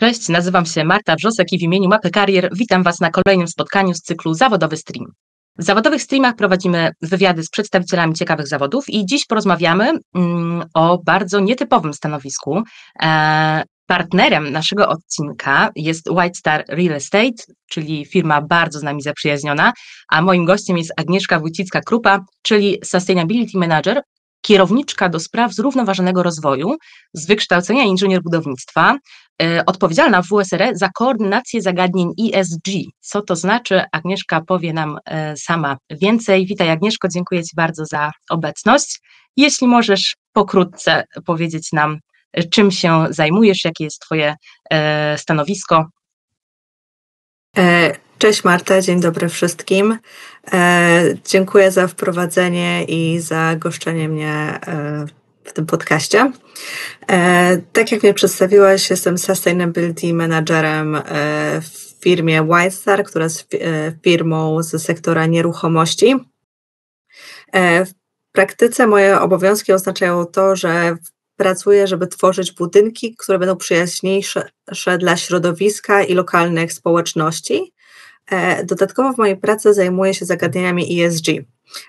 Cześć, nazywam się Marta Wrzosek i w imieniu Mapy Karier witam Was na kolejnym spotkaniu z cyklu Zawodowy Stream. W zawodowych streamach prowadzimy wywiady z przedstawicielami ciekawych zawodów i dziś porozmawiamy mm, o bardzo nietypowym stanowisku. E, partnerem naszego odcinka jest White Star Real Estate, czyli firma bardzo z nami zaprzyjaźniona, a moim gościem jest Agnieszka Wójcicka-Krupa, czyli Sustainability Manager kierowniczka do spraw zrównoważonego rozwoju z wykształcenia inżynier budownictwa, odpowiedzialna w WSR za koordynację zagadnień ESG. Co to znaczy? Agnieszka powie nam e, sama więcej. Witaj Agnieszko, dziękuję Ci bardzo za obecność. Jeśli możesz pokrótce powiedzieć nam, e, czym się zajmujesz, jakie jest Twoje stanowisko. Cześć Marta, dzień dobry wszystkim. E, dziękuję za wprowadzenie i za goszczenie mnie e, w tym podcaście. E, tak jak mnie przedstawiłaś, jestem Sustainability Managerem e, w firmie Whitestar, która jest e, firmą ze sektora nieruchomości. W praktyce moje obowiązki oznaczają to, że pracuję, żeby tworzyć budynki, które będą przyjaźniejsze dla środowiska i lokalnych społeczności dodatkowo w mojej pracy zajmuję się zagadnieniami ESG.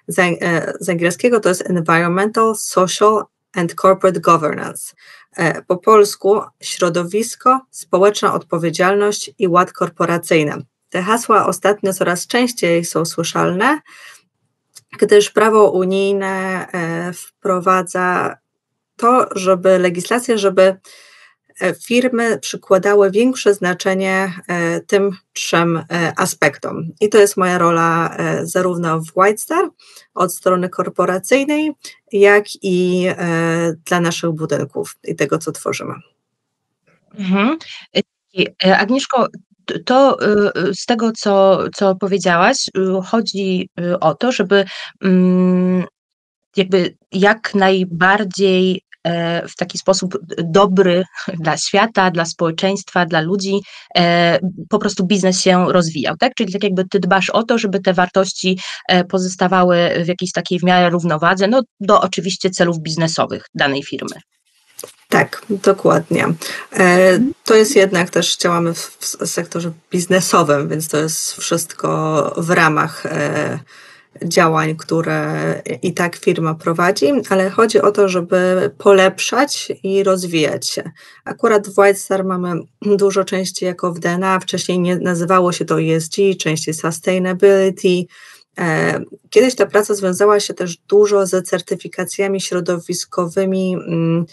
Z, z angielskiego to jest Environmental, Social and Corporate Governance. E, po polsku środowisko, społeczna odpowiedzialność i ład korporacyjny. Te hasła ostatnio coraz częściej są słyszalne, gdyż prawo unijne wprowadza to, żeby legislację, żeby E, firmy przykładały większe znaczenie e, tym trzem e, aspektom. I to jest moja rola zarówno w White Star od strony korporacyjnej, jak i dla naszych budynków i tego, co tworzymy. Mhm. Agnieszko, to z tego, co, co powiedziałaś, chodzi o to, żeby mm, jakby jak najbardziej E, w taki sposób dobry dla świata, dla społeczeństwa, dla ludzi, e, po prostu biznes się rozwijał, tak? Czyli tak jakby ty dbasz o to, żeby te wartości e, pozostawały w jakiejś takiej w miarę równowadze, no do oczywiście celów biznesowych danej firmy. Tak, dokładnie. To jest jednak też działamy w sektorze biznesowym, więc to jest wszystko w ramach działań, które i tak firma prowadzi, ale chodzi o to, żeby polepszać i rozwijać się. Akurat w White Star mamy dużo części jako w DNA, wcześniej nie nazywało się to ESG, częściej Sustainability. E, kiedyś ta praca związała się też dużo ze certyfikacjami środowiskowymi mm,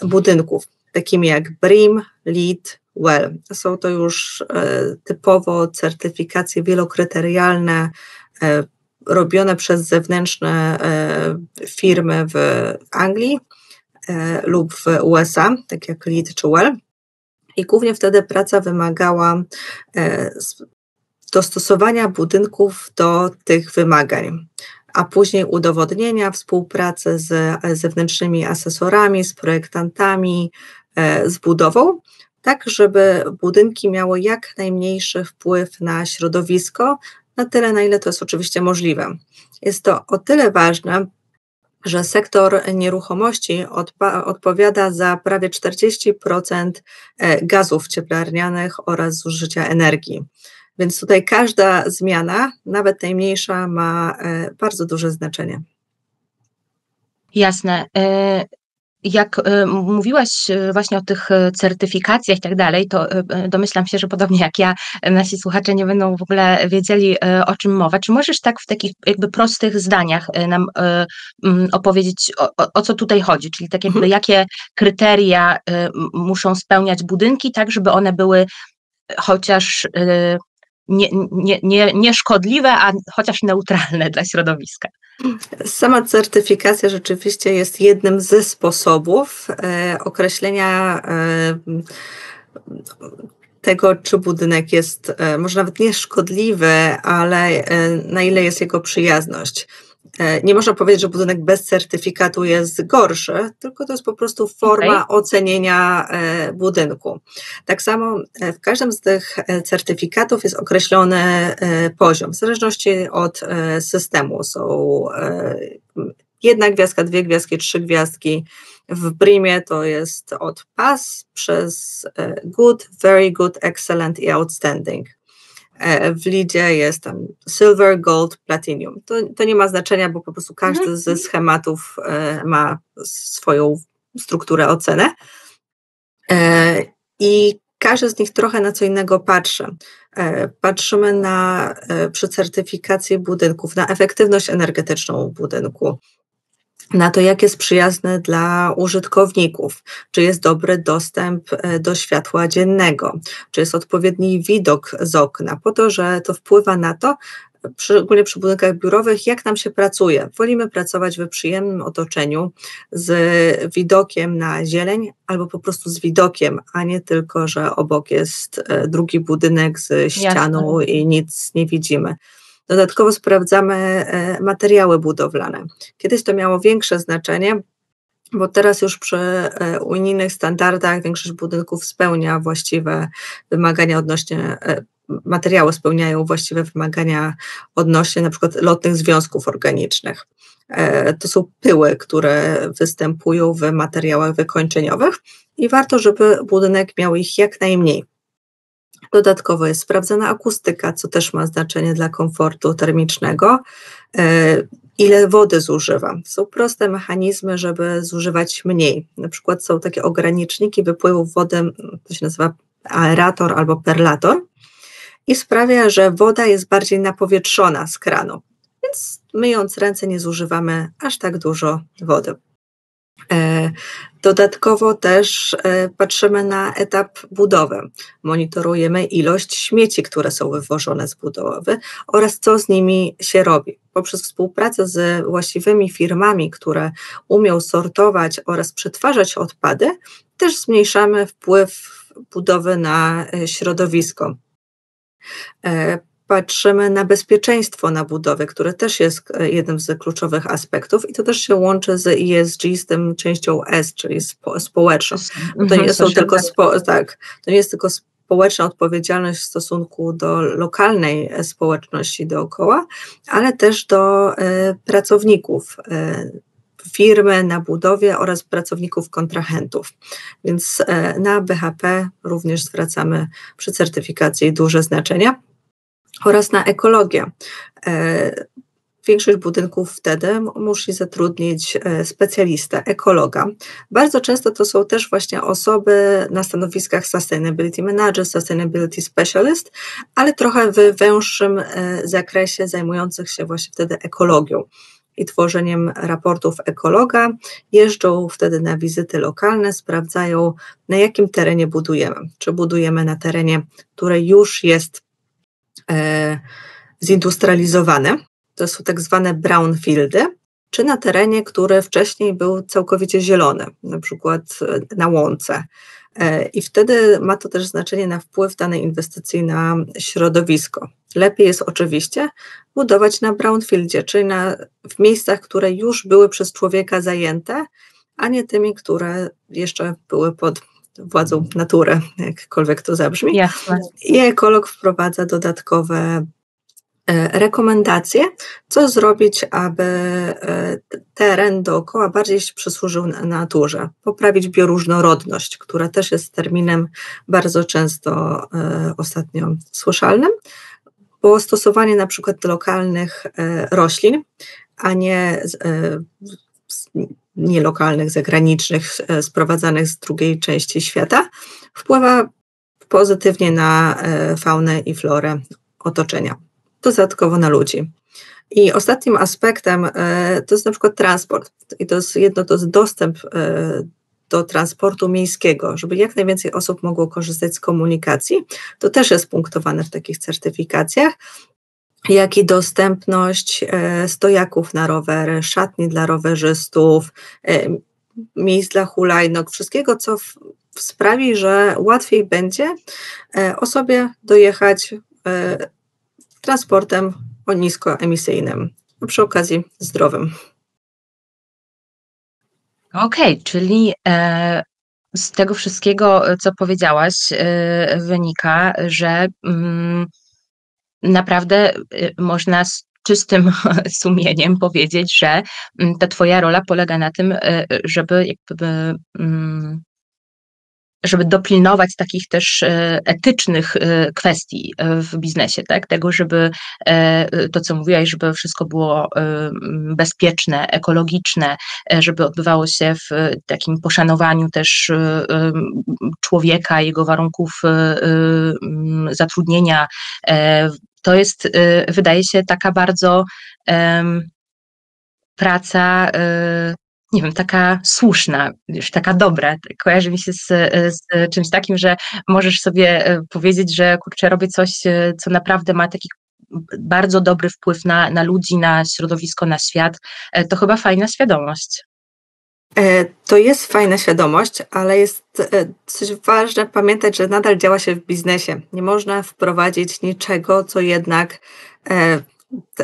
budynków, takimi jak BREEAM, LEED, WELL. Są to już e, typowo certyfikacje wielokryterialne, e, robione przez zewnętrzne e, firmy w Anglii e, lub w USA, tak jak Lead czy Well. I głównie wtedy praca wymagała e, dostosowania budynków do tych wymagań, a później udowodnienia współpracy z zewnętrznymi asesorami, z projektantami, z budową, tak żeby budynki miały jak najmniejszy wpływ na środowisko, na tyle, na ile to jest oczywiście możliwe. Jest to o tyle ważne, że sektor nieruchomości odpowiada za prawie 40% e, gazów cieplarnianych oraz zużycia energii. Więc tutaj każda zmiana, nawet najmniejsza, ma e, bardzo duże znaczenie. Jasne. Jak e, mówiłaś e, właśnie o tych e, certyfikacjach i tak dalej, to domyślam się, że podobnie jak ja, nasi słuchacze nie będą w ogóle wiedzieli, o czym mowa. Czy możesz tak w takich jakby prostych zdaniach nam opowiedzieć, o, o co tutaj chodzi? Czyli tak jakby mhm. jakie kryteria muszą spełniać budynki, tak żeby one były chociaż nie, nie, nie, nie szkodliwe, a chociaż neutralne dla środowiska. Sama certyfikacja rzeczywiście jest jednym ze sposobów e, określenia e, tego, czy budynek jest e, może nawet nie szkodliwy, ale e, na ile jest jego przyjazność. E, nie można powiedzieć, że budynek bez certyfikatu jest gorszy, tylko to jest po prostu forma okay. ocenienia e, budynku. Tak samo e, w każdym z tych certyfikatów jest określony poziom, w zależności od systemu. Są jedna gwiazdka, dwie gwiazdki, trzy gwiazdki. W Brimie to jest od pass przez good, very good, excellent i outstanding. E, w lidzie jest tam silver, gold, platinum. To, to nie ma znaczenia, bo po prostu każdy mhm. ze schematów e, ma swoją strukturę ocenę. I każdy z nich trochę na co innego patrzy. Patrzymy na przy certyfikacji budynków, na efektywność energetyczną budynku, na to, jak jest przyjazne dla użytkowników, czy jest dobry dostęp e, do światła dziennego, czy jest odpowiedni widok z okna, po to, że to wpływa na to, szczególnie przy budynkach biurowych, jak nam się pracuje. Wolimy pracować we przyjemnym otoczeniu z widokiem na zieleń albo po prostu z widokiem, a nie tylko, że obok jest e, drugi budynek z ścianą Jasne. i nic nie widzimy. Dodatkowo sprawdzamy e, materiały budowlane. Kiedyś to miało większe znaczenie, bo teraz już przy e, unijnych standardach większość budynków spełnia właściwe wymagania odnośnie e, materiały spełniają właściwe wymagania odnośnie na przykład lotnych związków organicznych. To są pyły, które występują w materiałach wykończeniowych i warto, żeby budynek miał ich jak najmniej. Dodatkowo jest sprawdzana akustyka, co też ma znaczenie dla komfortu termicznego. E, ile wody zużywa? Są proste mechanizmy, żeby zużywać mniej. Na przykład są takie ograniczniki wypływu wody, to się nazywa aerator albo perlator i sprawia, że woda jest bardziej napowietrzona z kranu. Więc myjąc ręce nie zużywamy aż tak dużo wody. E, dodatkowo też e, patrzymy na etap budowy. Monitorujemy ilość śmieci, które są wywożone z budowy oraz co z nimi się robi. Poprzez współpracę z właściwymi firmami, które umią sortować oraz przetwarzać odpady, też zmniejszamy wpływ budowy na e, środowisko patrzymy na bezpieczeństwo na budowie, które też jest e, jednym z kluczowych aspektów i to też się łączy z ESG, z tym częścią S, czyli spo, społeczną. To nie mhm, są tylko spo, tak, to nie jest tylko społeczna odpowiedzialność w stosunku do lokalnej e, społeczności dookoła, ale też do y, pracowników. Y, firmy na budowie oraz pracowników kontrahentów. Więc na BHP również zwracamy przy certyfikacji duże znaczenia oraz na ekologię. E, większość budynków wtedy musi zatrudnić e, specjalistę, ekologa. Bardzo często to są też właśnie osoby na stanowiskach Sustainability Manager, Sustainability Specialist, ale trochę w węższym e, zakresie zajmujących się właśnie wtedy ekologią i tworzeniem raportów ekologa. Jeżdżą wtedy na wizyty lokalne, sprawdzają na jakim terenie budujemy. Czy budujemy na terenie, które już jest zindustrializowane. To są tak zwane brownfieldy, czy na terenie, który wcześniej był całkowicie zielony, na przykład e, na łące. E, I wtedy ma to też znaczenie na wpływ danej inwestycji na środowisko. Lepiej jest oczywiście budować na brownfieldzie, czyli na, w miejscach, które już były przez człowieka zajęte, a nie tymi, które jeszcze były pod władzą natury, jakkolwiek to zabrzmi. Jasne. I ekolog wprowadza dodatkowe e, rekomendacje, co zrobić, aby e, teren dookoła bardziej się przysłużył naturze, poprawić bioróżnorodność, która też jest terminem bardzo często e, ostatnio słyszalnym, bo stosowanie na przykład lokalnych roślin, a nie nielokalnych, zagranicznych, e, sprowadzanych z drugiej części świata, wpływa pozytywnie na e, faunę i florę otoczenia, dodatkowo na ludzi. I ostatnim aspektem e, to jest na przykład transport. I to jest jedno to jest dostęp do transportu miejskiego, żeby jak najwięcej osób mogło korzystać z komunikacji. To też jest punktowane w takich certyfikacjach jak i dostępność e, stojaków na rowery, szatni dla rowerzystów, e, miejsc dla hulajnóg, wszystkiego, co sprawi, że łatwiej będzie e, osobie dojechać transportem o niskoemisyjnym, a przy okazji zdrowym. Okej, okay, czyli e, z tego wszystkiego, co powiedziałaś, e, wynika, że mm, naprawdę y, można czystym sumieniem powiedzieć, że mm, ta twoja rola polega na tym, żeby jakby mm, żeby dopilnować takich też e, etycznych e, kwestii e, w biznesie, tak? Tego, żeby to, co mówiłaś, żeby wszystko było bezpieczne, ekologiczne, żeby odbywało się w takim poszanowaniu też człowieka, jego warunków zatrudnienia. To jest, wydaje się, taka bardzo praca nie wiem, taka słuszna, już taka dobra. Kojarzy mi się z, z czymś takim, że możesz sobie e, powiedzieć, że kurczę, robię coś, e, co naprawdę ma taki bardzo dobry wpływ na, na ludzi, na środowisko, na świat. E, to chyba fajna świadomość. To jest fajna świadomość, ale jest coś ważne pamiętać, że nadal działa się w biznesie. Nie można wprowadzić niczego, co jednak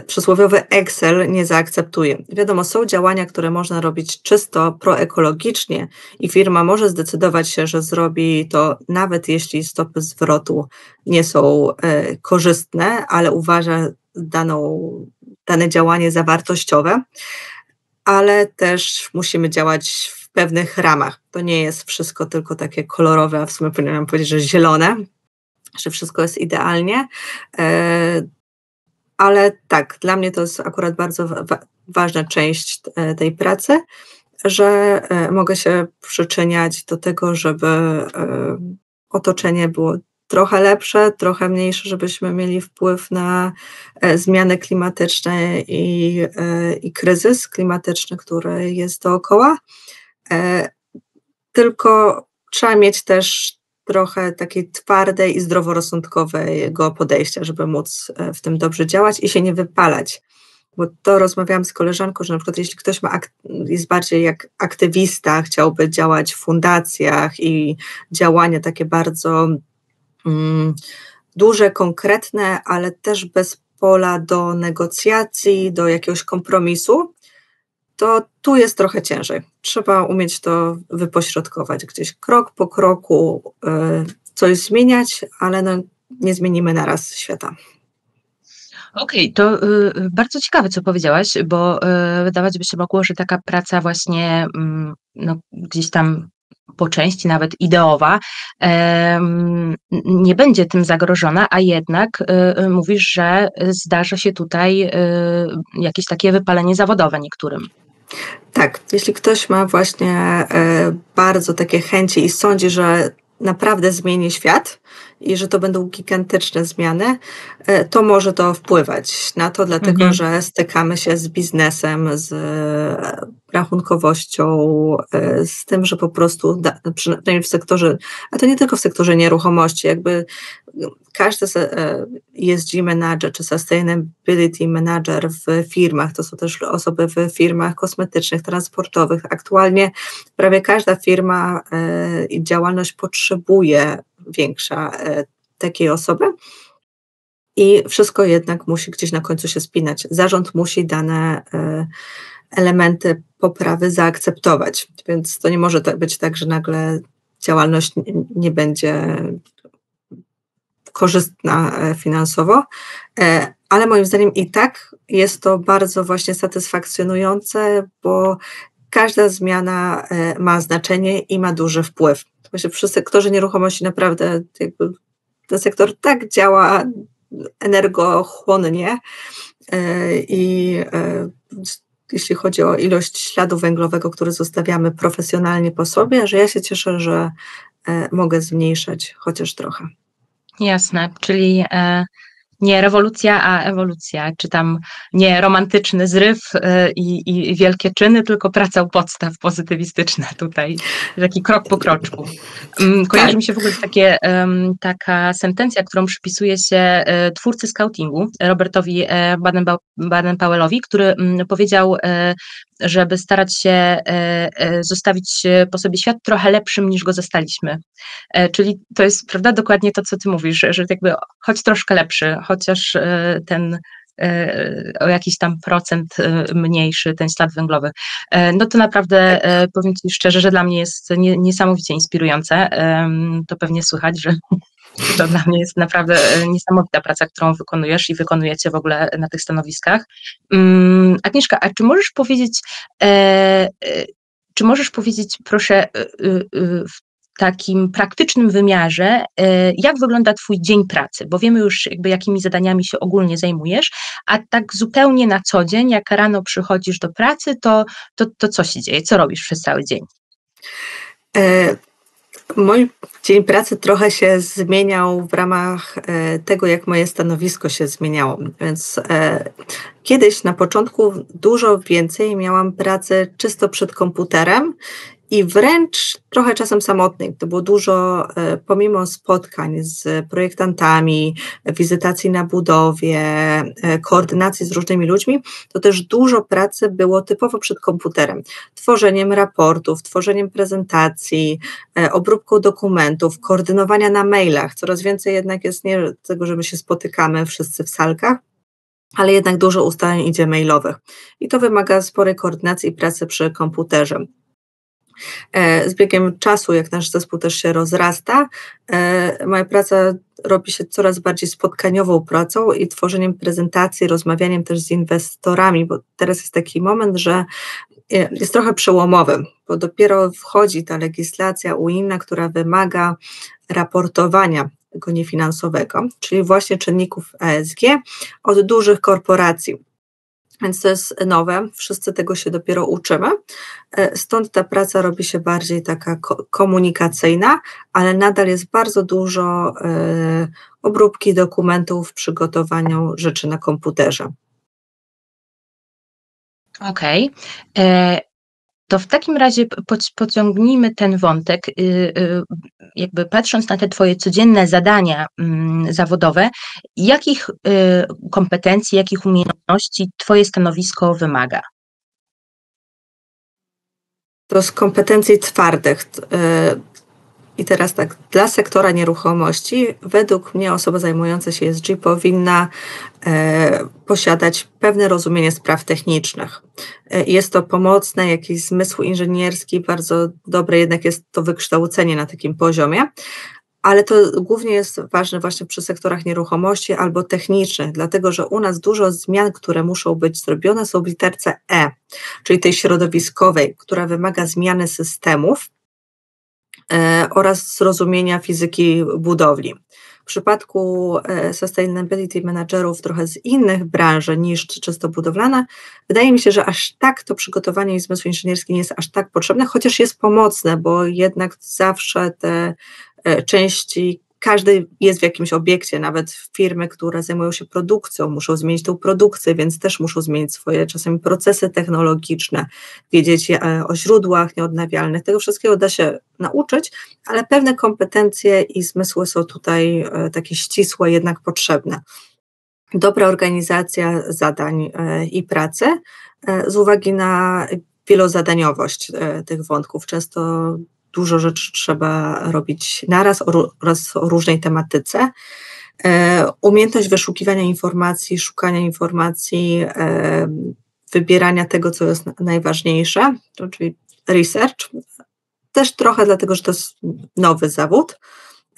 przysłowiowy Excel nie zaakceptuje. Wiadomo, są działania, które można robić czysto proekologicznie i firma może zdecydować się, że zrobi to nawet jeśli stopy zwrotu nie są e, korzystne, ale uważa daną, dane działanie za wartościowe, ale też musimy działać w pewnych ramach. To nie jest wszystko tylko takie kolorowe, a w sumie powinienem powiedzieć, że zielone, że wszystko jest idealnie. E, ale tak, dla mnie to jest akurat bardzo wa ważna część e, tej pracy, że e, mogę się przyczyniać do tego, żeby otoczenie było trochę lepsze, trochę mniejsze, żebyśmy mieli wpływ na zmiany klimatyczne i, i kryzys klimatyczny, który jest dookoła. Tylko trzeba mieć też trochę takiej twardej i zdroworozsądkowego podejścia, żeby móc e, w tym dobrze działać i się nie wypalać. Bo to rozmawiałam z koleżanką, że na przykład jeśli ktoś ma jest bardziej jak aktywista, chciałby działać w fundacjach i działania takie bardzo duże, konkretne, ale też bez pola do negocjacji, do jakiegoś kompromisu, to tu jest trochę ciężej. Trzeba umieć to wypośrodkować gdzieś krok po kroku, e, coś zmieniać, ale no, nie zmienimy naraz świata. Okej, okay, to y, bardzo ciekawe, co powiedziałaś, bo y, wydawać by się mogło, że taka praca właśnie y, no, gdzieś tam po części nawet ideowa, nie będzie tym zagrożona, a jednak y, y, mówisz, że zdarza się tutaj y, jakieś takie wypalenie zawodowe niektórym. Tak, jeśli ktoś ma właśnie e, bardzo takie chęci i sądzi, że naprawdę zmieni świat i że to będą gigantyczne zmiany, e, to może to wpływać na to, dlatego mhm. że stykamy się z biznesem, z rachunkowością, e, z tym, że po prostu, przynajmniej w sektorze, a to nie tylko w sektorze nieruchomości, jakby każdy ESG manager czy sustainability manager w firmach, to są też osoby w firmach kosmetycznych, transportowych. Aktualnie prawie każda firma e, i działalność potrzebuje większa e, takiej osoby. I wszystko jednak musi gdzieś na końcu się spinać. Zarząd musi dane elementy poprawy zaakceptować. Więc to nie może tak być tak, że nagle działalność nie będzie korzystna e, finansowo, e, ale moim zdaniem i tak jest to bardzo właśnie satysfakcjonujące, bo każda zmiana e, ma znaczenie i ma duży wpływ. Właśnie przy sektorze nieruchomości naprawdę ten sektor tak działa energochłonnie i jeśli chodzi o ilość śladu węglowego, który zostawiamy profesjonalnie po sobie, że ja się cieszę, że e, mogę zmniejszać chociaż trochę. Jasne, czyli e, nie rewolucja, a ewolucja, czy tam nie romantyczny zryw y, i, i wielkie czyny, tylko praca u podstaw pozytywistyczna tutaj, taki krok po kroczku. Mm, kojarzy tak. mi się w ogóle takie, taka sentencja, którą przypisuje się e, twórcy scoutingu, Robertowi e, Baden-Powellowi, który mm, powiedział, e, żeby starać się zostawić po sobie świat trochę lepszym niż go zostaliśmy. Czyli to jest, prawda, dokładnie to, co ty mówisz, że jakby choć troszkę lepszy, chociaż e, ten e, o jakiś tam procent e, mniejszy ten ślad węglowy. No to naprawdę powiem Ci szczerze, że dla mnie jest niesamowicie inspirujące. To pewnie słychać, że To dla mnie jest naprawdę niesamowita praca, którą wykonujesz i wykonujecie w ogóle na tych stanowiskach. Mm, Agnieszka, a czy możesz powiedzieć, czy możesz powiedzieć, proszę, w takim praktycznym wymiarze, e, jak wygląda Twój dzień pracy, bo wiemy już jakby jakimi zadaniami się ogólnie zajmujesz, a tak zupełnie na co dzień, jak rano przychodzisz do pracy, to, to, to co się dzieje, co robisz przez cały dzień? Mój dzień pracy trochę się zmieniał w ramach e, tego, jak moje stanowisko się zmieniało. Więc e, kiedyś na początku dużo więcej miałam pracy czysto przed komputerem i wręcz trochę czasem samotnej. To było dużo, e, pomimo spotkań z projektantami, wizytacji na budowie, e, koordynacji z różnymi ludźmi, to też dużo pracy było typowo przed komputerem. Tworzeniem raportów, tworzeniem prezentacji, e, obróbką dokumentów, koordynowania na mailach. Coraz więcej jednak jest nie tego, że my się spotykamy wszyscy w salkach, ale jednak dużo ustaleń idzie mailowych. I to wymaga sporej koordynacji i pracy przy komputerze. E, z biegiem czasu, jak nasz zespół też się rozrasta, e, moja praca robi się coraz bardziej spotkaniową pracą i tworzeniem prezentacji, rozmawianiem też z inwestorami, bo teraz jest taki moment, że e, jest trochę przełomowy, bo dopiero wchodzi ta legislacja unijna, która wymaga raportowania tego niefinansowego, czyli właśnie czynników ESG od dużych korporacji. Więc to jest nowe, wszyscy tego się dopiero uczymy. E, stąd ta praca robi się bardziej taka komunikacyjna, ale nadal jest bardzo dużo e, obróbki dokumentów, przygotowaniu rzeczy na komputerze. Okej. Okay. To w takim razie pociągnijmy ten wątek, y, y, jakby patrząc na te Twoje codzienne zadania mm, zawodowe, jakich y, kompetencji, jakich umiejętności Twoje stanowisko wymaga? To z kompetencji twardych. I teraz tak, dla sektora nieruchomości, według mnie osoba zajmująca się ESG powinna e, posiadać pewne rozumienie spraw technicznych. E, jest to pomocne, jakiś zmysł inżynierski, bardzo dobre jednak jest to wykształcenie na takim poziomie, ale to głównie jest ważne właśnie przy sektorach nieruchomości albo technicznych, dlatego że u nas dużo zmian, które muszą być zrobione, są w literce E, czyli tej środowiskowej, która wymaga zmiany systemów oraz zrozumienia fizyki budowli. W przypadku e, sustainability managerów trochę z innych branży niż czysto budowlana, wydaje mi się, że aż tak to przygotowanie i zmysł inżynierski nie jest aż tak potrzebne, chociaż jest pomocne, bo jednak zawsze te e, części każdy jest w jakimś obiekcie, nawet firmy, które zajmują się produkcją, muszą zmienić tą produkcję, więc też muszą zmienić swoje czasami procesy technologiczne, wiedzieć e, o źródłach nieodnawialnych. Tego wszystkiego da się nauczyć, ale pewne kompetencje i zmysły są tutaj e, takie ścisłe, jednak potrzebne. Dobra organizacja zadań e, i pracy z uwagi na wielozadaniowość tych wątków. Często dużo rzeczy trzeba robić naraz oraz o różnej tematyce. E, umiejętność wyszukiwania informacji, szukania informacji, e, wybierania tego, co jest najważniejsze, czyli research. Też trochę dlatego, że to jest nowy zawód.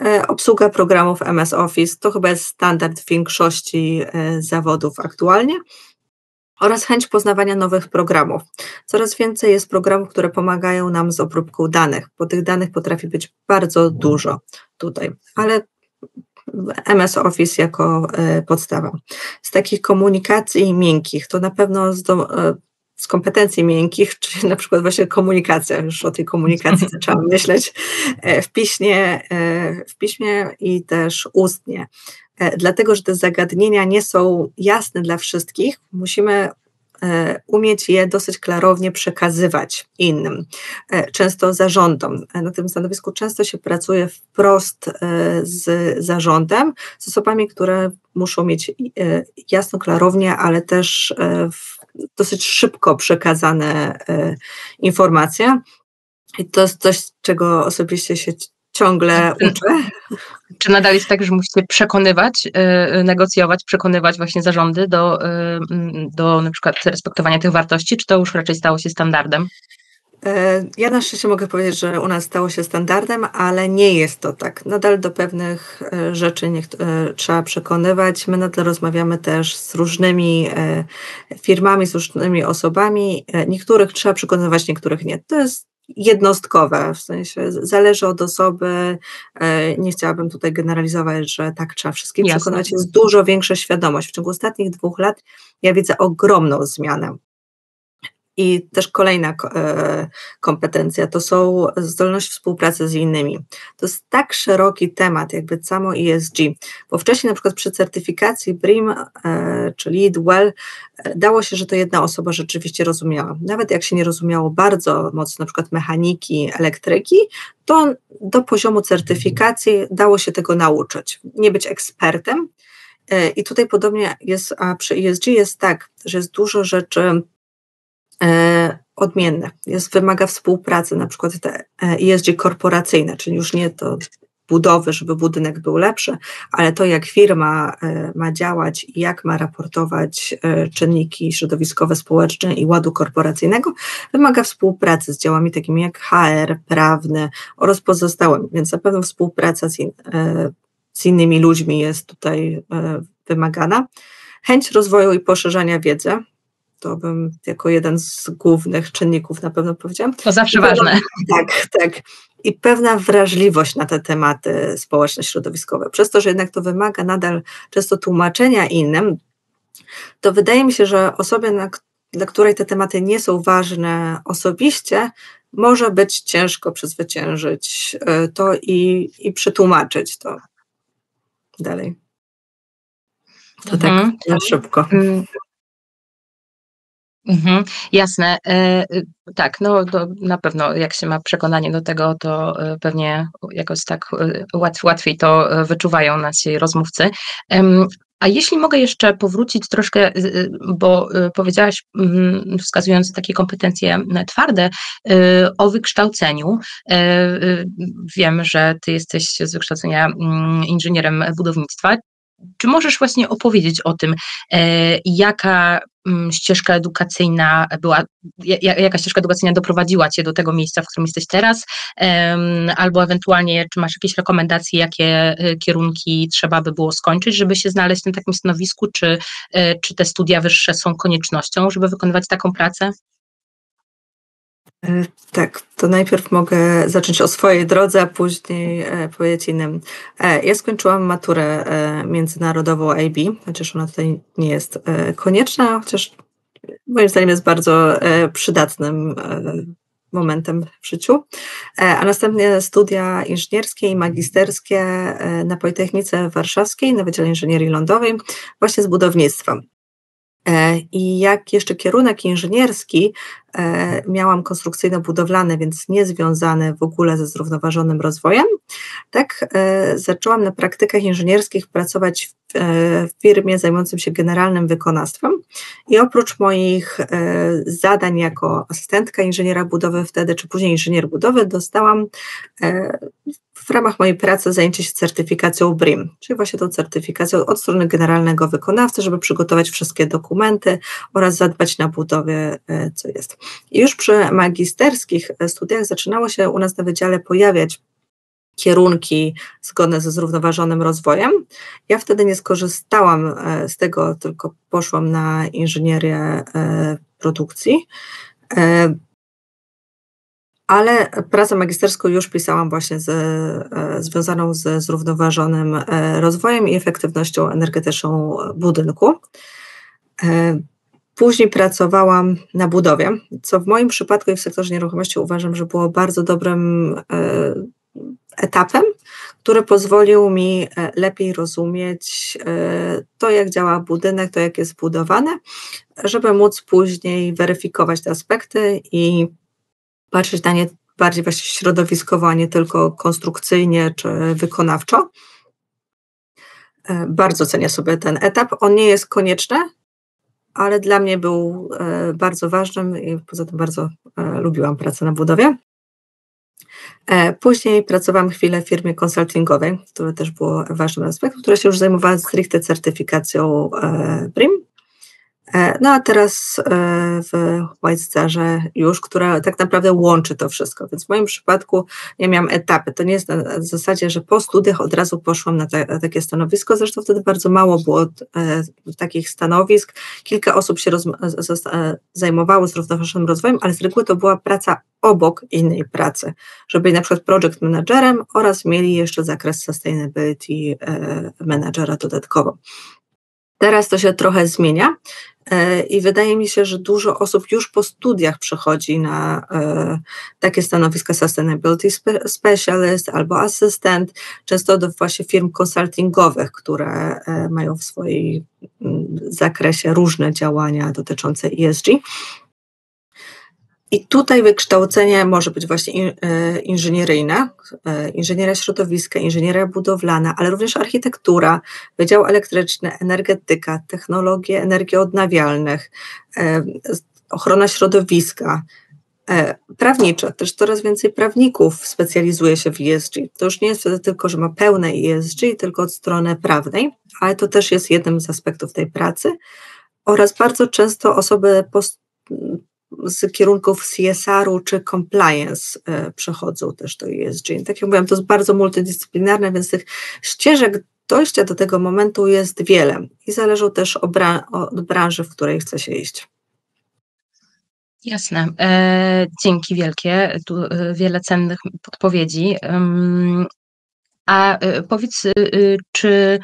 E, obsługa programów MS Office to chyba jest standard w większości zawodów aktualnie oraz chęć poznawania nowych programów. Coraz więcej jest programów, które pomagają nam z obróbką danych, bo tych danych potrafi być bardzo dużo tutaj, ale MS Office jako e, podstawa. Z takich komunikacji miękkich, to na pewno z, do, e, z kompetencji miękkich, czyli na przykład właśnie komunikacja, już o tej komunikacji zaczęłam myśleć e, w piśmie, w piśmie i też ustnie. E, dlatego że te zagadnienia nie są jasne dla wszystkich, musimy e, umieć je dosyć klarownie przekazywać innym, e, często zarządom. Na tym stanowisku często się pracuje wprost z zarządem, z osobami, które muszą mieć jasno, klarownie, ale też dosyć szybko przekazane informacje. I to jest coś, czego osobiście się ciągle uczę. Czy nadal jest tak, że musicie przekonywać, y, negocjować, przekonywać właśnie zarządy do, y, do na przykład respektowania tych wartości, czy to już raczej stało się standardem? E, ja na szczęście mogę powiedzieć, że u nas stało się standardem, ale nie jest to tak. Nadal do pewnych e, rzeczy nie, trzeba przekonywać. My nadal rozmawiamy też z różnymi firmami, z różnymi osobami. Niektórych trzeba przekonywać, niektórych nie. To jest jednostkowe, w sensie zależy od osoby. Nie chciałabym tutaj generalizować, że tak trzeba wszystkich Jasne. przekonać. Jest dużo większa świadomość. W ciągu ostatnich dwóch lat ja widzę ogromną zmianę i też kolejna e, kompetencja to są zdolność współpracy z innymi. To jest tak szeroki temat, jakby samo ESG, bo wcześniej na przykład przy certyfikacji BRIM e, czy Lead Well e, dało się, że to jedna osoba rzeczywiście rozumiała. Nawet jak się nie rozumiało bardzo mocno na przykład mechaniki, elektryki, to do poziomu certyfikacji dało się tego nauczyć. Nie być ekspertem. I tutaj podobnie jest, a przy ESG jest tak, że jest dużo rzeczy odmienne. Jest, wymaga współpracy, na przykład te ESG korporacyjne, czyli już nie to budowy, żeby budynek był lepszy, ale to jak firma e, ma działać i jak ma raportować e, czynniki środowiskowe, społeczne i ładu korporacyjnego, wymaga współpracy z działami takimi jak HR, prawne oraz pozostałym, więc na pewno współpraca z, in, z innymi ludźmi jest tutaj wymagana. Chęć rozwoju i poszerzania wiedzy, to bym jako jeden z głównych czynników na pewno powiedziałam. To zawsze ważne. Tak, tak. I pewna wrażliwość na te tematy społeczne, środowiskowe. Przez to, że jednak to wymaga nadal często tłumaczenia innym, to wydaje mi się, że osobie, na, dla której te tematy nie są ważne osobiście, może być ciężko przezwyciężyć e, to i, i przetłumaczyć to dalej. To tak mhm. tak na szybko. Mhm, jasne. E, y, tak, no na pewno jak się ma przekonanie do tego, to e, pewnie jakoś tak e, łat, łatwiej to wyczuwają nasi rozmówcy. A jeśli mogę jeszcze powrócić troszkę, bo powiedziałaś, mm, wskazując takie kompetencje twarde, o wykształceniu. Wiem, że ty jesteś z wykształcenia mm, inżynierem budownictwa. Czy możesz właśnie opowiedzieć o tym, jaka Mm, ścieżka edukacyjna była, jaka ścieżka edukacyjna doprowadziła Cię do tego miejsca, w którym jesteś teraz, albo ewentualnie czy masz jakieś rekomendacje, jakie y, kierunki trzeba by było skończyć, żeby się znaleźć na takim stanowisku, czy, y, czy te studia wyższe są koniecznością, żeby wykonywać taką pracę? E, tak, to najpierw mogę zacząć o swojej drodze, a później e, powiedzieć innym. E, ja skończyłam maturę międzynarodową IB, chociaż ona tutaj nie jest konieczna, chociaż moim zdaniem jest bardzo przydatnym momentem w życiu, a następnie studia inżynierskie i magisterskie na Politechnice Warszawskiej na Wydziale Inżynierii Lądowej właśnie z budownictwem. E, I jak jeszcze kierunek inżynierski, miałam konstrukcyjno-budowlane, więc niezwiązane w ogóle ze zrównoważonym rozwojem, tak e, zaczęłam na praktykach inżynierskich pracować w firmie zajmującym się generalnym wykonawstwem. I oprócz moich zadań jako asystentka inżyniera budowy wtedy, czy później inżynier budowy, dostałam w ramach mojej pracy zajęcie się certyfikacją BRIM, czyli właśnie tą certyfikacją od strony generalnego wykonawcy, żeby przygotować wszystkie dokumenty oraz zadbać na budowie, e, co jest. Już przy magisterskich e, studiach zaczynało się u nas na wydziale pojawiać kierunki zgodne ze zrównoważonym rozwojem. Ja wtedy nie skorzystałam e, z tego, tylko poszłam na inżynierię produkcji ale pracę magisterską już pisałam właśnie z, e, związaną ze zrównoważonym e, rozwojem i efektywnością energetyczną budynku. E, później pracowałam na budowie, co w moim przypadku i w sektorze nieruchomości uważam, że było bardzo dobrym etapem, który pozwolił mi lepiej rozumieć to, jak działa budynek, to, jak jest budowany, żeby móc później weryfikować te aspekty i patrzeć na nie bardziej właśnie środowiskowo, a nie tylko konstrukcyjnie czy wykonawczo. E, bardzo cenię sobie ten etap. On nie jest konieczny, ale dla mnie był e, bardzo ważnym i poza tym bardzo e, lubiłam pracę na budowie. Później pracowałam chwilę w firmie konsultingowej, które też było ważnym aspektem, która się już zajmowała stricte certyfikacją BRIM E, no a teraz e, w Whitestarze już, która tak naprawdę łączy to wszystko. Więc w moim przypadku ja miałam etapy. To nie jest na zasadzie, że po studiach od razu poszłam na, na takie stanowisko. Zresztą wtedy bardzo mało było e, takich stanowisk. Kilka osób się roz, zajmowało zrównoważonym rozwojem, ale z reguły to była praca obok innej pracy, żeby być na przykład project managerem oraz mieli jeszcze zakres sustainability managera dodatkowo. Teraz to się trochę zmienia e, i wydaje mi się, że dużo osób już po studiach przechodzi na e, takie stanowiska sustainability specialist albo asystent, często do właśnie firm konsultingowych, które e, mają w swoim mm, zakresie różne działania dotyczące ESG. I tutaj wykształcenie może być właśnie e, inżynieryjne, e, inżynieria środowiska, inżynieria budowlana, ale również architektura, wydział elektryczny, energetyka, technologie energii odnawialnych, e, ochrona środowiska, prawnicze. Też coraz więcej prawników specjalizuje się w ESG. To już nie jest wtedy tylko, że ma pełne ESG, tylko od strony prawnej, ale to też jest jednym z aspektów tej pracy. Oraz bardzo często osoby post z kierunków CSR-u czy compliance e, przechodzą też do ESG. Tak jak mówiłam, to jest bardzo multidyscyplinarne, więc tych ścieżek dojścia do tego momentu jest wiele i zależą też od branży, w której chce się iść. Jasne. E, dzięki wielkie. Tu e, wiele cennych podpowiedzi. a powiedz, czy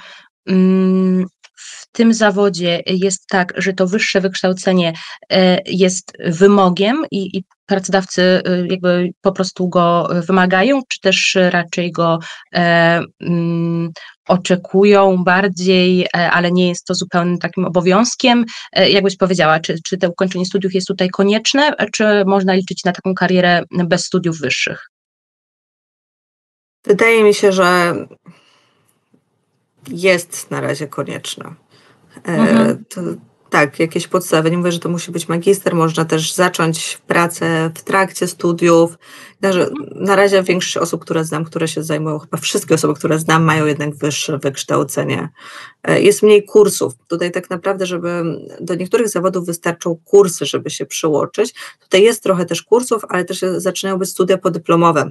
mm, w tym zawodzie jest tak, że to wyższe wykształcenie e, jest wymogiem i, i pracodawcy e, jakby po prostu go wymagają, czy też raczej go e, mm, oczekują bardziej, ale nie jest to zupełnym takim obowiązkiem. Jakbyś powiedziała, czy, czy to ukończenie studiów jest tutaj konieczne, czy można liczyć na taką karierę bez studiów wyższych? Wydaje mi się, że jest na razie konieczna. E, mhm. To, tak, jakieś podstawy. Nie mówię, że to musi być magister, można też zacząć pracę w trakcie studiów. Na razie większość osób, które znam, które się zajmują, chyba wszystkie osoby, które znam, mają jednak wyższe wykształcenie. E, jest mniej kursów. Tutaj tak naprawdę, żeby do niektórych zawodów wystarczą kursy, żeby się przyłączyć. Tutaj jest trochę też kursów, ale też zaczynają być studia podyplomowe.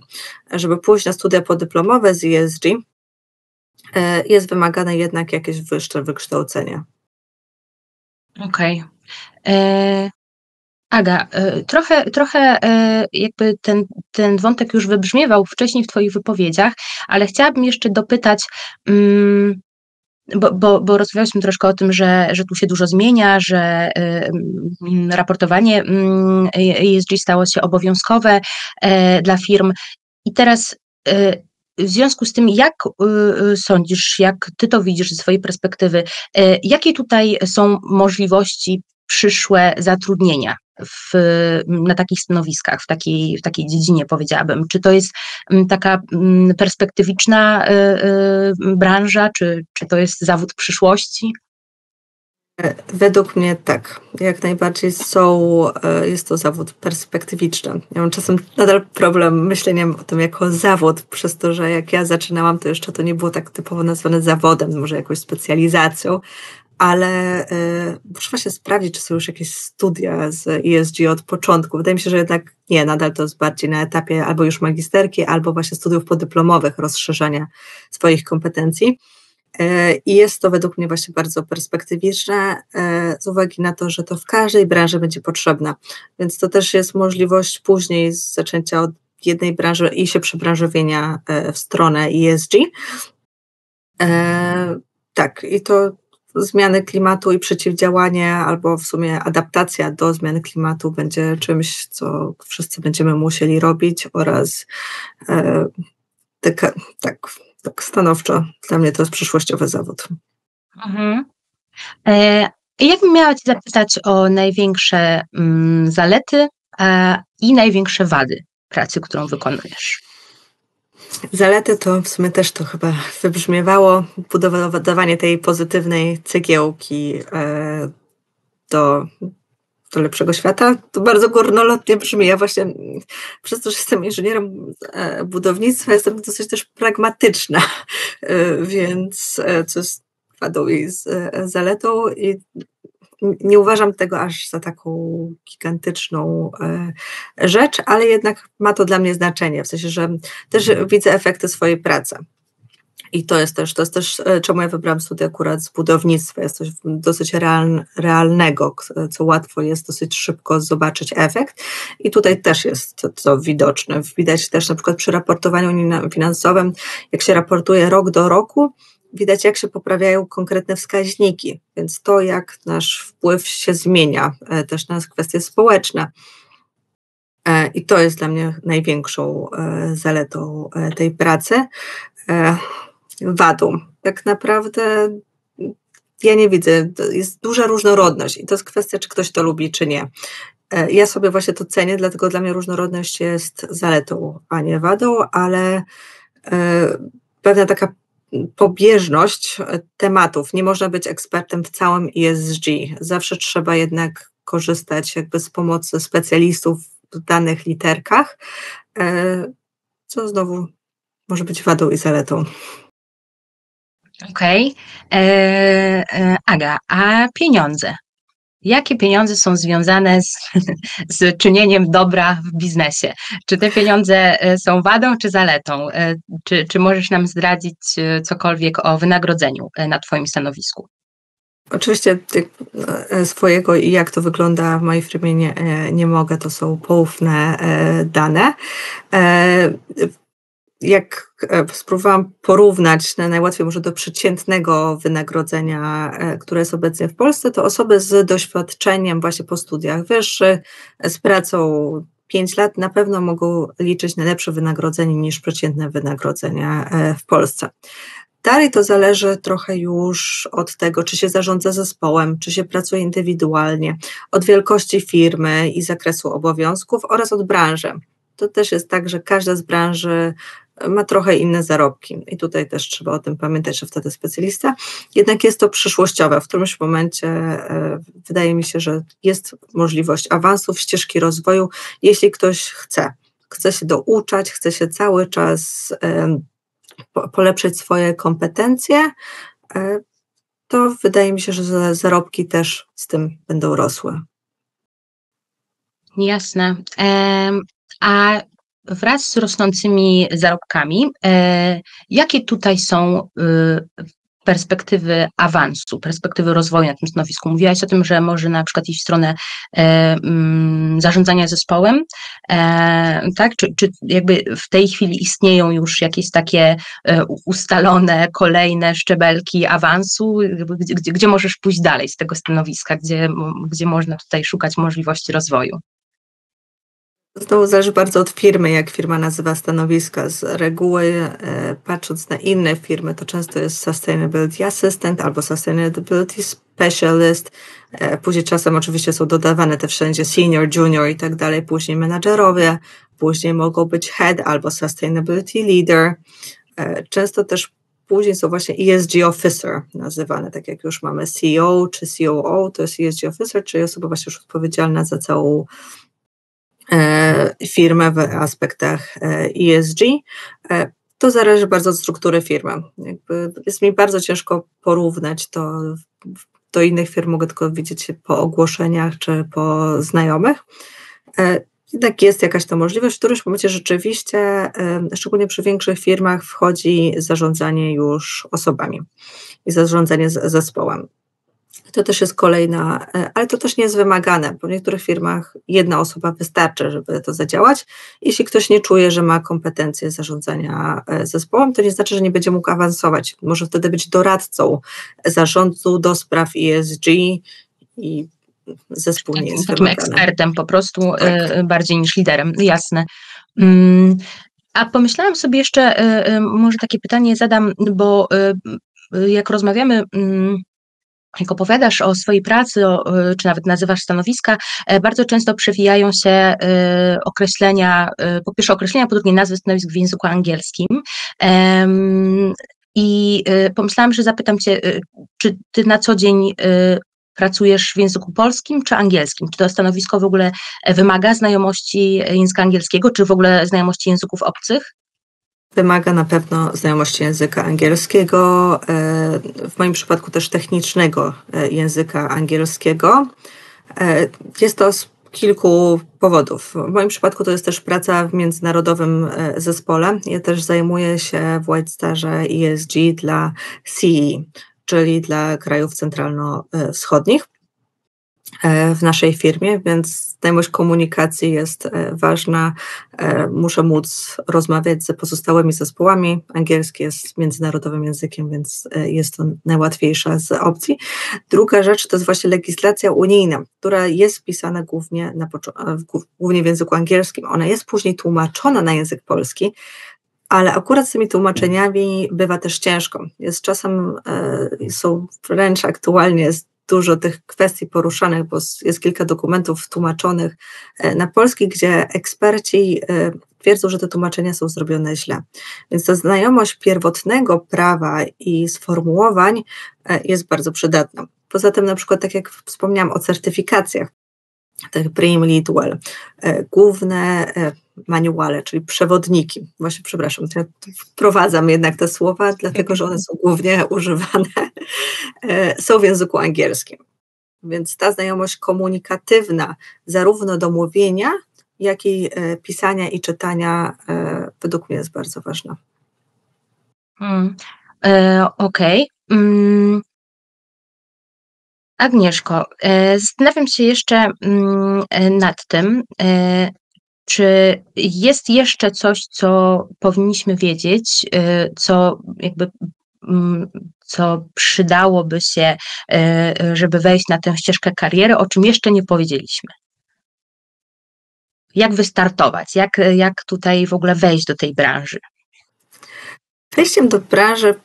Żeby pójść na studia podyplomowe z ESG, E, jest wymagane jednak jakieś wyższe wykształcenie. Okej. Okay. E, Aga, e, trochę, trochę jakby ten, ten wątek już wybrzmiewał wcześniej w Twoich wypowiedziach, ale chciałabym jeszcze dopytać, mm, bo, bo, bo rozmawialiśmy troszkę o tym, że, że tu się dużo zmienia, że mm, raportowanie ESG stało się obowiązkowe dla firm. I teraz w związku z tym, jak y, y, sądzisz, jak ty to widzisz ze swojej perspektywy, y, jakie tutaj są możliwości przyszłe zatrudnienia w, na takich stanowiskach, w takiej, w takiej dziedzinie, powiedziałabym? Czy to jest mm, taka mm, perspektywiczna branża, czy, czy to jest zawód przyszłości? Według mnie tak, jak najbardziej są, e, jest to zawód perspektywiczny. Ja mam czasem nadal problem myśleniem o tym jako zawód, przez to, że jak ja zaczynałam, to jeszcze to nie było tak typowo nazwane zawodem, może jakąś specjalizacją, ale y, muszę właśnie sprawdzić, czy są już jakieś studia z ESG od początku. Wydaje mi się, że jednak nie, nadal to jest bardziej na etapie albo już magisterki, albo właśnie studiów podyplomowych, rozszerzania swoich kompetencji. E, I jest to według mnie właśnie bardzo perspektywiczne, e, z uwagi na to, że to w każdej branży będzie potrzebne. Więc to też jest możliwość później zaczęcia od jednej branży i się przebranżowienia e, w stronę ESG. Tak, i to zmiany klimatu i przeciwdziałanie, albo w sumie adaptacja do zmiany klimatu będzie czymś, co wszyscy będziemy musieli robić oraz tak, tak stanowczo. Dla mnie to jest przyszłościowy zawód. Mhm. E, jakbym miała Cię zapytać o największe mm, zalety e, i największe wady pracy, którą wykonujesz? Zalety to w sumie też to chyba wybrzmiewało, budowanie tej pozytywnej cegiełki e, do do lepszego świata. To bardzo górnolotnie brzmi. Ja właśnie przez to, że jestem inżynierem e, budownictwa, jestem dosyć też pragmatyczna, e, więc e, co jest wadą i zaletą i nie uważam tego aż za taką gigantyczną rzecz, ale jednak ma to dla mnie znaczenie, w sensie, że też widzę efekty swojej pracy. I to jest też, to jest też, e, czemu ja wybrałam studia akurat z budownictwa. Jest coś dosyć realnego, co łatwo jest dosyć szybko zobaczyć efekt. I tutaj też jest to, to widoczne. Widać też na przykład przy raportowaniu finansowym, jak się raportuje rok do roku, widać jak się poprawiają konkretne wskaźniki. Więc to, jak nasz wpływ się zmienia, e, też na kwestie społeczne. E, I to jest dla mnie największą zaletą tej pracy wadą. Tak naprawdę ja nie widzę, jest duża różnorodność i to jest kwestia, czy ktoś to lubi, czy nie. E, ja sobie właśnie to cenię, dlatego dla mnie różnorodność jest zaletą, a nie wadą, ale e, pewna taka pobieżność tematów. Nie można być ekspertem w całym ESG. Zawsze trzeba jednak korzystać jakby z pomocy specjalistów w danych literkach, e, co znowu może być wadą i zaletą. Okej. Okay. E, e, Aga, a pieniądze? Jakie pieniądze są związane z, z czynieniem dobra w biznesie? Czy te pieniądze e, są wadą czy zaletą? Czy, czy możesz nam zdradzić cokolwiek o wynagrodzeniu na Twoim stanowisku? Oczywiście swojego i jak to wygląda w mojej firmie nie, nie mogę, to są poufne dane jak e, spróbowałam porównać najłatwiej może do przeciętnego wynagrodzenia, e, które jest obecnie w Polsce, to osoby z doświadczeniem właśnie po studiach wyższych, z pracą 5 lat na pewno mogą liczyć na lepsze wynagrodzenie niż przeciętne wynagrodzenia e, w Polsce. Dalej to zależy trochę już od tego, czy się zarządza zespołem, czy się pracuje indywidualnie, od wielkości firmy i zakresu obowiązków oraz od branży. To też jest tak, że każda z branży ma trochę inne zarobki. I tutaj też trzeba o tym pamiętać, że wtedy specjalista. Jednak jest to przyszłościowe. W którymś momencie e, wydaje mi się, że jest możliwość awansów, ścieżki rozwoju, jeśli ktoś chce. Chce się douczać, chce się cały czas polepszyć swoje kompetencje, e, to wydaje mi się, że zarobki też z tym będą rosły. Jasne. A wraz z rosnącymi zarobkami, e, jakie tutaj są e, perspektywy awansu, perspektywy rozwoju na tym stanowisku. Mówiłaś o tym, że może na przykład iść w stronę e, mm, zarządzania zespołem, e, tak? Czy, czy jakby w tej chwili istnieją już jakieś takie ustalone kolejne szczebelki awansu, gdzie, gdzie możesz pójść dalej z tego stanowiska, gdzie, gdzie można tutaj szukać możliwości rozwoju? Znowu zależy bardzo od firmy, jak firma nazywa stanowiska. Z reguły, e, patrząc na inne firmy, to często jest Sustainability Assistant albo Sustainability Specialist. E, później czasem oczywiście są dodawane te wszędzie senior, junior i tak dalej, później menadżerowie, później mogą być head albo Sustainability Leader. E, często też później są właśnie ESG Officer nazywane, tak jak już mamy CEO czy COO, to jest ESG Officer, czyli osoba właśnie już odpowiedzialna za całą firmę w aspektach ESG. E, to zależy bardzo od struktury firmy. Jakby jest mi bardzo ciężko porównać to do innych firm, mogę tylko widzieć po ogłoszeniach czy po znajomych. E, jednak jest jakaś to możliwość, w którymś momencie rzeczywiście, szczególnie przy większych firmach, wchodzi zarządzanie już osobami i zarządzanie zespołem. To też jest kolejna, e, ale to też nie jest wymagane, bo w niektórych firmach jedna osoba wystarczy, żeby to zadziałać. Jeśli ktoś nie czuje, że ma kompetencje zarządzania e, zespołem, to nie znaczy, że nie będzie mógł awansować. Może wtedy być doradcą zarządu do spraw ESG i zespół nie jest Takim ekspertem po prostu, e, tak. bardziej niż liderem, jasne. Mm, a pomyślałam sobie jeszcze, może takie pytanie zadam, bo jak rozmawiamy mm, jak opowiadasz o swojej pracy, o, y, czy nawet nazywasz stanowiska, e, bardzo często przewijają się y, określenia, y, po pierwsze określenia, po drugie nazwy stanowisk w języku angielskim. I pomyślałam, że zapytam Cię, czy Ty na co dzień pracujesz w języku polskim czy angielskim? Czy to stanowisko w ogóle wymaga znajomości języka angielskiego, czy w ogóle znajomości języków obcych? Wymaga na pewno znajomości języka angielskiego, w moim przypadku też technicznego języka angielskiego. Jest to z kilku powodów. W moim przypadku to jest też praca w międzynarodowym zespole. Ja też zajmuję się w White Starze ESG dla CE, czyli dla krajów centralno-wschodnich. E, w naszej firmie, więc znajomość komunikacji jest e, ważna. E, muszę móc rozmawiać z pozostałymi zespołami. Angielski jest międzynarodowym językiem, więc jest to najłatwiejsza z opcji. Druga rzecz to jest właśnie legislacja unijna, która jest wpisana głównie, na, głównie w języku angielskim. Ona jest później tłumaczona na język polski, ale akurat z tymi tłumaczeniami bywa też ciężko. Jest czasem, są wręcz aktualnie dużo tych kwestii poruszanych, bo jest kilka dokumentów tłumaczonych e, na polski, gdzie eksperci e, twierdzą, że te tłumaczenia są zrobione źle. Więc ta znajomość pierwotnego prawa i sformułowań e, jest bardzo przydatna. Poza tym, na przykład, tak jak wspomniałam o certyfikacjach, tych Prim Lead Well, główne manuale, czyli przewodniki. Właśnie, przepraszam, ja wprowadzam jednak te słowa, dlatego że one są głównie używane, e, są w języku angielskim. Więc ta znajomość komunikatywna, zarówno do mówienia, jak i e, pisania i czytania, e, według mnie jest bardzo ważna. Hmm. Okej. Okay. Mm. Agnieszko, zastanawiam się jeszcze mm, nad tym, czy jest jeszcze coś, co powinniśmy wiedzieć, co jakby mm, co przydałoby się, żeby wejść na tę ścieżkę kariery, o czym jeszcze nie powiedzieliśmy? Jak wystartować? Jak, jak tutaj w ogóle wejść do tej branży? Wejściem do branży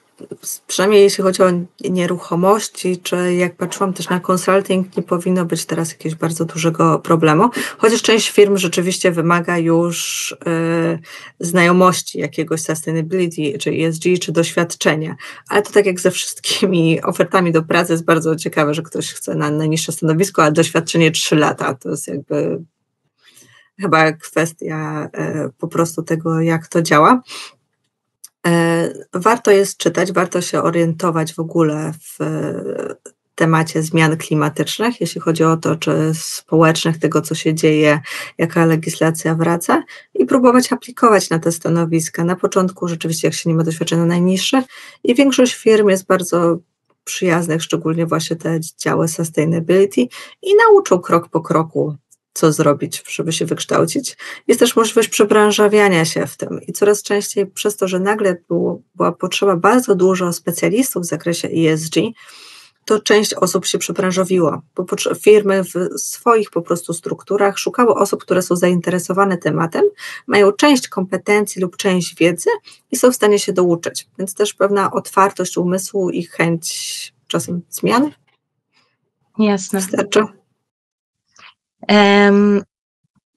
przynajmniej jeśli chodzi o nieruchomości, czy jak patrzyłam też na consulting, nie powinno być teraz jakiegoś bardzo dużego problemu, chociaż część firm rzeczywiście wymaga już y, znajomości jakiegoś sustainability, czy ESG, czy doświadczenia, ale to tak jak ze wszystkimi ofertami do pracy jest bardzo ciekawe, że ktoś chce na najniższe stanowisko, a doświadczenie 3 lata, to jest jakby chyba kwestia y, po prostu tego, jak to działa. E, warto jest czytać, warto się orientować w ogóle w temacie zmian klimatycznych, jeśli chodzi o to, czy społecznych, tego co się dzieje, jaka legislacja wraca i próbować aplikować na te stanowiska. Na początku rzeczywiście, jak się nie ma doświadczenia najniższych i większość firm jest bardzo przyjaznych, szczególnie właśnie te działy sustainability i nauczą krok po kroku co zrobić, żeby się wykształcić. Jest też możliwość przebranżawiania się w tym i coraz częściej przez to, że nagle było, była potrzeba bardzo dużo specjalistów w zakresie ESG, to część osób się przebranżowiła, bo firmy w swoich po prostu strukturach szukały osób, które są zainteresowane tematem, mają część kompetencji lub część wiedzy i są w stanie się douczyć. Więc też pewna otwartość umysłu i chęć czasem zmian. Jasne. Wystarczy.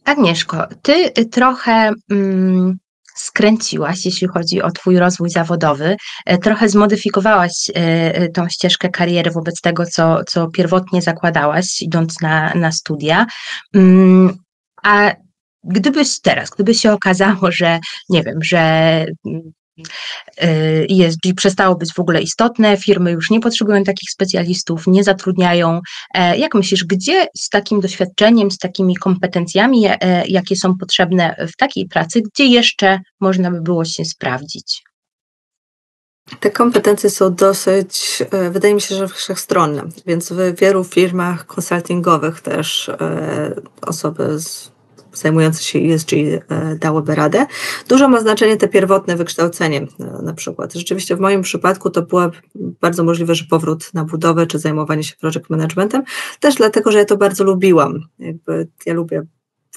Agnieszko, ty trochę mm, skręciłaś, jeśli chodzi o Twój rozwój zawodowy, e, trochę zmodyfikowałaś e, e, tą ścieżkę kariery wobec tego, co, co pierwotnie zakładałaś, idąc na, na studia. Mm, a gdybyś teraz, gdyby się okazało, że nie wiem, że ESG przestało być w ogóle istotne, firmy już nie potrzebują takich specjalistów, nie zatrudniają. E, jak myślisz, gdzie z takim doświadczeniem, z takimi kompetencjami, e, jakie są potrzebne w takiej pracy, gdzie jeszcze można by było się sprawdzić? Te kompetencje są dosyć, e, wydaje mi się, że wszechstronne, więc w wielu firmach konsultingowych też osoby z zajmujące się ESG e, dałyby radę. Dużo ma znaczenie te pierwotne wykształcenie e, na przykład. Rzeczywiście w moim przypadku to było bardzo możliwe, że powrót na budowę czy zajmowanie się project managementem, też dlatego, że ja to bardzo lubiłam. Jakby ja lubię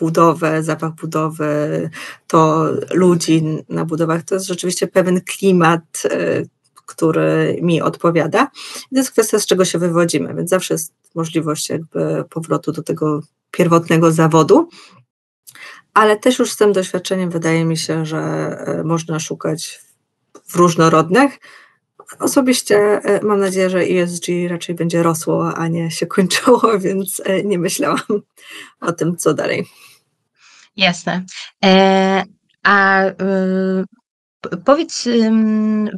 budowę, zapach budowy, to ludzi na budowach, to jest rzeczywiście pewien klimat, e, który mi odpowiada. I to jest kwestia, z czego się wywodzimy, więc zawsze jest możliwość jakby powrotu do tego pierwotnego zawodu ale też już z tym doświadczeniem wydaje mi się, że e, można szukać w różnorodnych. Osobiście e, mam nadzieję, że ESG raczej będzie rosło, a nie się kończyło, więc e, nie myślałam o tym, co dalej. Jasne. E, a y, Powiedz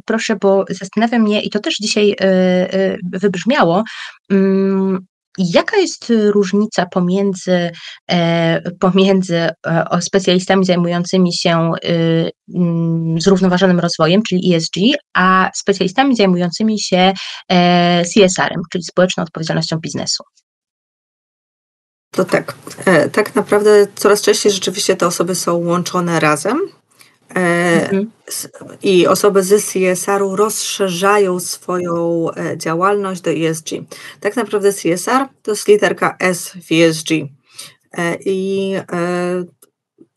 proszę, bo zastanawia mnie, i to też dzisiaj wybrzmiało, Jaka jest różnica pomiędzy, pomiędzy specjalistami zajmującymi się mm, zrównoważonym rozwojem, czyli ESG, a specjalistami zajmującymi się CSR-em, czyli społeczną odpowiedzialnością biznesu? To tak. E, tak naprawdę coraz częściej rzeczywiście te osoby są łączone razem. E, mhm. I osoby z CSR-u rozszerzają swoją e, działalność do ESG. Tak naprawdę CSR to jest literka S w ESG. I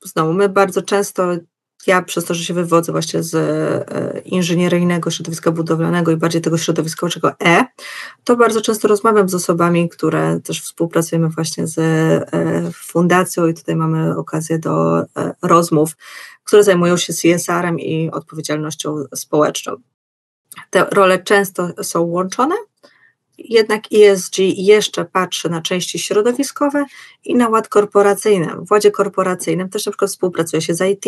znowu, my bardzo często ja przez to, że się wywodzę właśnie z e, inżynieryjnego środowiska budowlanego i bardziej tego środowiskowego E, to bardzo często rozmawiam z osobami, które też współpracujemy właśnie z e, fundacją i tutaj mamy okazję do e, rozmów, które zajmują się CSR-em i odpowiedzialnością społeczną. Te role często są łączone, jednak ESG jeszcze patrzy na części środowiskowe i na ład korporacyjny. W ładzie korporacyjnym też na przykład współpracuje się z IT,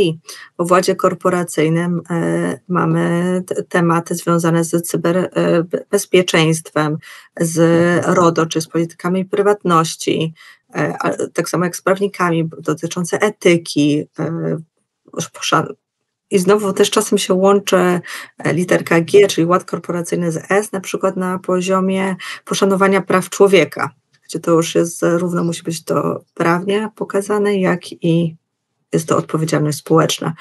bo w ładzie korporacyjnym e, mamy tematy związane z cyberbezpieczeństwem, e, z RODO, czy z politykami prywatności, e, tak samo jak z prawnikami dotyczące etyki, i znowu też czasem się łączy e, literka G, czyli ład korporacyjny z S, na przykład na poziomie poszanowania praw człowieka, gdzie to już jest zarówno musi być to prawnie pokazane, jak i jest to odpowiedzialność społeczna.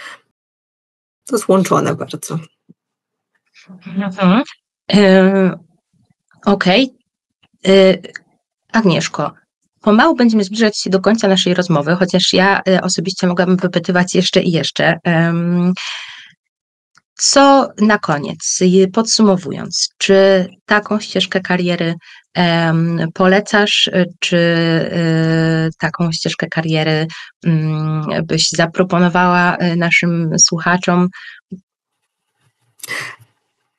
To jest łączone bardzo. Mhm. E, Okej. Okay. E, Agnieszko, pomału będziemy zbliżać się do końca naszej rozmowy, chociaż ja e, osobiście mogłabym wypytywać jeszcze i jeszcze. Co na koniec, podsumowując, czy taką ścieżkę kariery polecasz, czy e, taką ścieżkę kariery mm, byś zaproponowała e, naszym słuchaczom?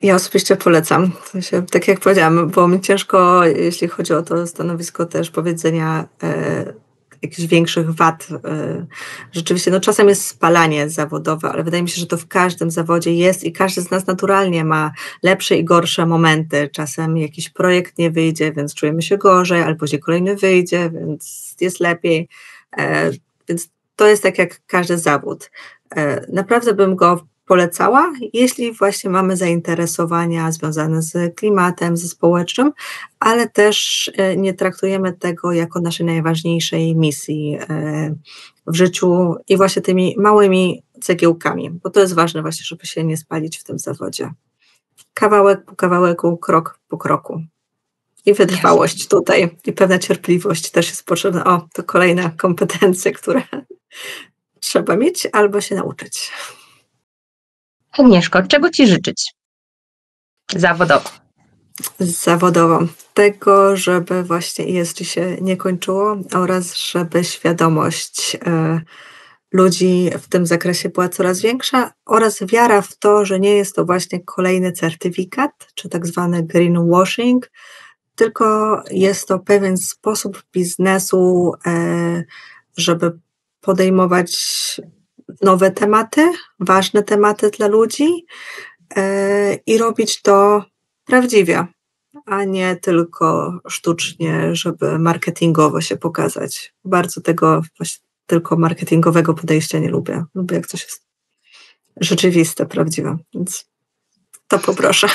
Ja osobiście polecam. Tak jak powiedziałam, było mi ciężko, jeśli chodzi o to stanowisko też powiedzenia e, jakichś większych wad. E, rzeczywiście, no czasem jest spalanie zawodowe, ale wydaje mi się, że to w każdym zawodzie jest i każdy z nas naturalnie ma lepsze i gorsze momenty. Czasem jakiś projekt nie wyjdzie, więc czujemy się gorzej, albo później kolejny wyjdzie, więc jest lepiej. E, więc to jest tak jak każdy zawód. E, naprawdę bym go polecała, jeśli właśnie mamy zainteresowania związane z klimatem, ze społecznym, ale też e, nie traktujemy tego jako naszej najważniejszej misji e, w życiu i właśnie tymi małymi cegiełkami, bo to jest ważne właśnie, żeby się nie spalić w tym zawodzie. Kawałek po kawałeku, krok po kroku. I wytrwałość tutaj, i pewna cierpliwość też jest potrzebna. O, to kolejna kompetencja, które trzeba mieć albo się nauczyć. Agnieszko, czego Ci życzyć zawodowo? Zawodowo. Tego, żeby właśnie ESG się nie kończyło oraz żeby świadomość y, ludzi w tym zakresie była coraz większa oraz wiara w to, że nie jest to właśnie kolejny certyfikat, czy tak zwany greenwashing, tylko jest to pewien sposób biznesu, y, żeby podejmować nowe tematy, ważne tematy dla ludzi e, i robić to prawdziwie, a nie tylko sztucznie, żeby marketingowo się pokazać. Bardzo tego tylko marketingowego podejścia nie lubię. Lubię, jak coś jest rzeczywiste, prawdziwe. Więc to poproszę.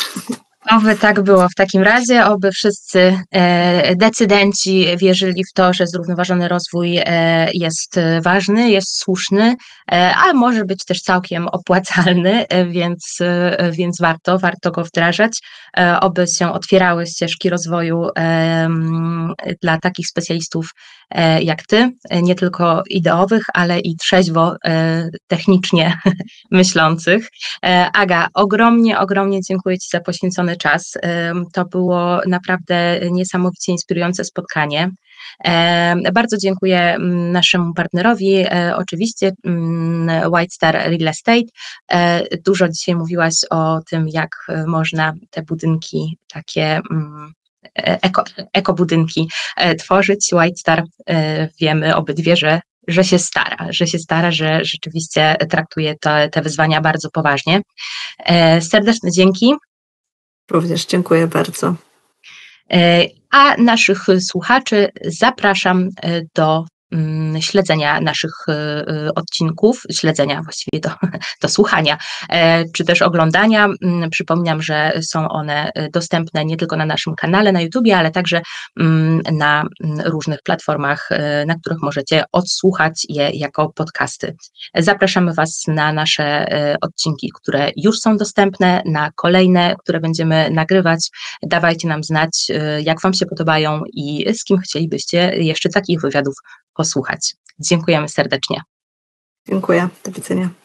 Oby tak było w takim razie, oby wszyscy e, decydenci wierzyli w to, że zrównoważony rozwój e, jest ważny, jest słuszny, e, a może być też całkiem opłacalny, więc, więc warto, warto go wdrażać, oby się otwierały ścieżki rozwoju dla takich specjalistów jak ty, nie tylko ideowych, ale i trzeźwo technicznie myślących. Aga, ogromnie, ogromnie dziękuję Ci za poświęcony czas. To było naprawdę niesamowicie inspirujące spotkanie. Bardzo dziękuję mm, naszemu partnerowi, e, oczywiście mm, White Star Real Estate. E, dużo dzisiaj mówiłaś o tym, jak można te budynki takie mm, e, eko, ekobudynki tworzyć. White Star wiemy obydwie, że że się stara, że się stara, że rzeczywiście traktuje te, te wyzwania bardzo poważnie. Serdeczne dzięki. Również dziękuję bardzo. A naszych słuchaczy zapraszam do śledzenia naszych y, y, odcinków, śledzenia właściwie do, do słuchania, e, czy też oglądania. Mm, przypominam, że są one dostępne nie tylko na naszym kanale na YouTube, ale także mm, na różnych platformach, na których możecie odsłuchać je jako podcasty. Zapraszamy Was na nasze e, odcinki, które już są dostępne, na kolejne, które będziemy nagrywać. Dawajcie nam znać, jak Wam się podobają i z kim chcielibyście jeszcze takich wywiadów posłuchać. Dziękujemy serdecznie. Dziękuję. Do widzenia.